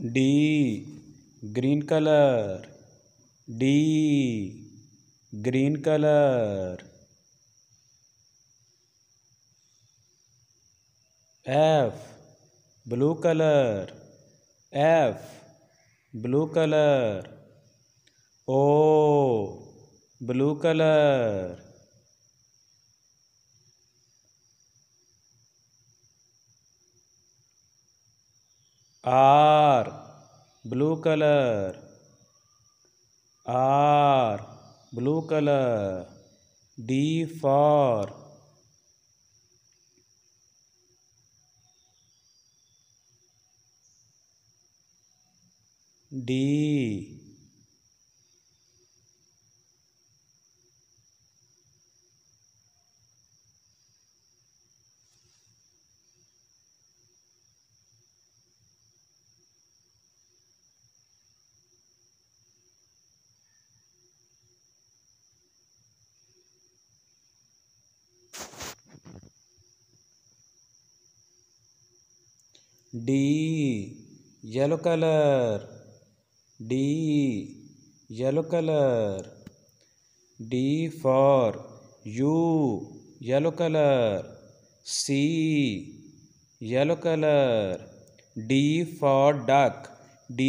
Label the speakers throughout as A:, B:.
A: D green color. D green color. F blue color. F blue color. O blue color R blue color. R blue color. D for. D D yellow color D yellow color D for U yellow color C yellow color D for duck D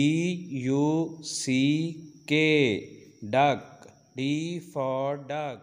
A: U C K duck D for duck